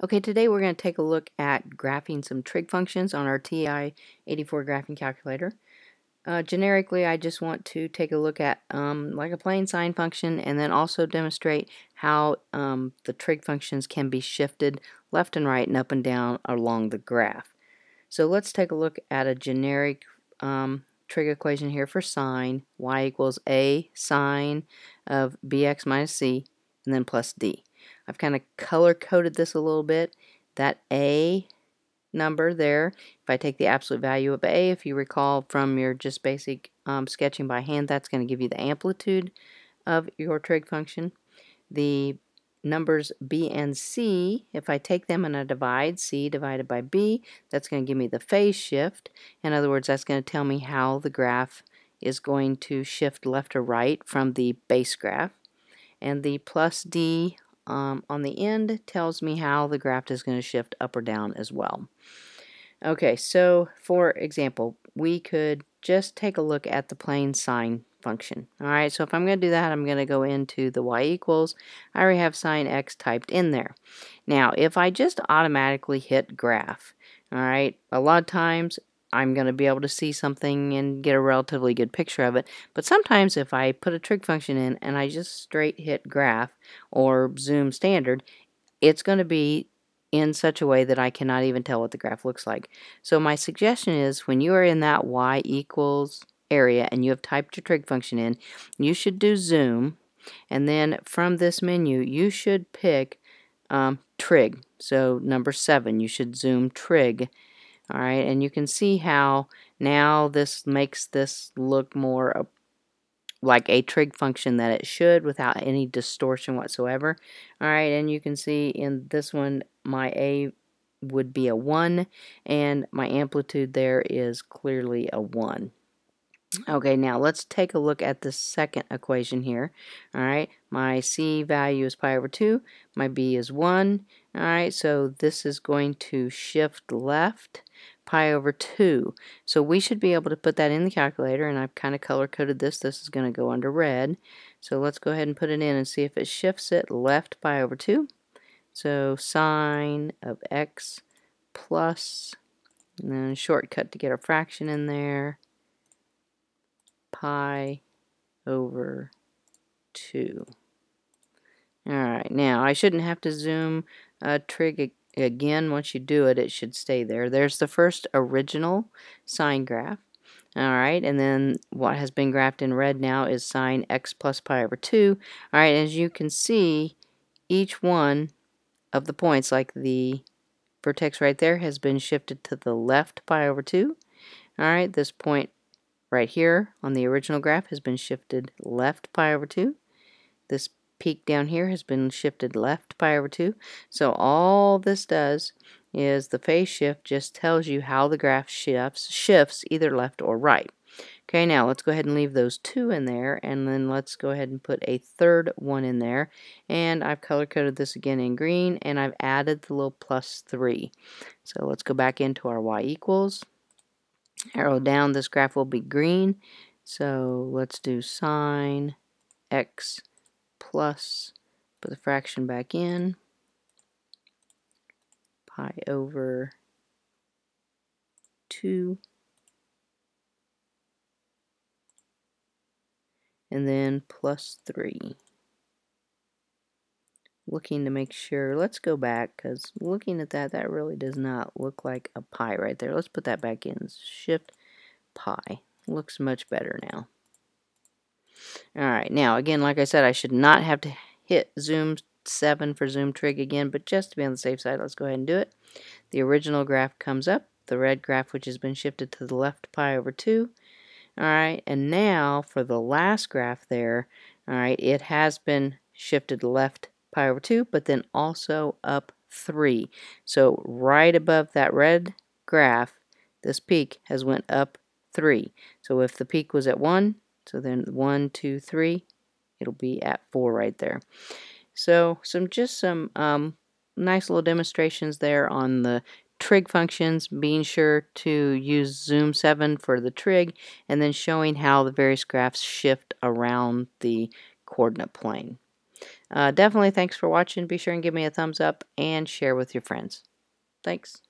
Okay, today we're going to take a look at graphing some trig functions on our TI-84 graphing calculator. Uh, generically, I just want to take a look at um, like a plain sine function and then also demonstrate how um, the trig functions can be shifted left and right and up and down along the graph. So let's take a look at a generic um, trig equation here for sine. y equals a sine of bx minus c and then plus d. I've kind of color coded this a little bit. That A number there, if I take the absolute value of A, if you recall from your just basic um, sketching by hand, that's going to give you the amplitude of your trig function. The numbers B and C, if I take them and I divide C divided by B, that's going to give me the phase shift. In other words, that's going to tell me how the graph is going to shift left or right from the base graph. And the plus D um, on the end tells me how the graph is going to shift up or down as well. Okay, so for example, we could just take a look at the plain sine function. Alright, so if I'm going to do that, I'm going to go into the y equals. I already have sine x typed in there. Now, if I just automatically hit graph, alright, a lot of times I'm going to be able to see something and get a relatively good picture of it. But sometimes if I put a trig function in and I just straight hit graph or zoom standard, it's going to be in such a way that I cannot even tell what the graph looks like. So my suggestion is when you are in that y equals area and you have typed your trig function in, you should do zoom and then from this menu you should pick um, trig. So number 7, you should zoom trig all right, and you can see how now this makes this look more like a trig function that it should without any distortion whatsoever. All right, and you can see in this one, my A would be a 1, and my amplitude there is clearly a 1. Okay, now let's take a look at the second equation here. All right, my C value is pi over 2, my B is 1. All right, so this is going to shift left pi over 2. So we should be able to put that in the calculator, and I've kind of color-coded this. This is going to go under red. So let's go ahead and put it in and see if it shifts it left pi over 2. So sine of x plus, and then shortcut to get a fraction in there, pi over 2. Alright, now I shouldn't have to zoom a trig Again, once you do it, it should stay there. There's the first original sine graph. Alright, and then what has been graphed in red now is sine x plus pi over 2. Alright, as you can see, each one of the points, like the vertex right there, has been shifted to the left pi over 2. Alright, this point right here on the original graph has been shifted left pi over 2. This peak down here has been shifted left pi over 2. So all this does is the phase shift just tells you how the graph shifts, shifts either left or right. Okay, now let's go ahead and leave those two in there, and then let's go ahead and put a third one in there. And I've color-coded this again in green, and I've added the little plus 3. So let's go back into our y equals. Arrow down, this graph will be green. So let's do sine x plus, put the fraction back in, pi over 2, and then plus 3. Looking to make sure, let's go back, because looking at that, that really does not look like a pi right there. Let's put that back in. Shift pi. Looks much better now. Alright, now again, like I said, I should not have to hit zoom 7 for zoom trig again, but just to be on the safe side, let's go ahead and do it. The original graph comes up, the red graph which has been shifted to the left pi over 2. Alright, and now for the last graph there, alright, it has been shifted left pi over 2, but then also up 3. So right above that red graph, this peak has went up 3. So if the peak was at 1, so then one, two, three, it'll be at four right there. So some just some um, nice little demonstrations there on the trig functions, being sure to use zoom 7 for the trig, and then showing how the various graphs shift around the coordinate plane. Uh, definitely thanks for watching. Be sure and give me a thumbs up and share with your friends. Thanks.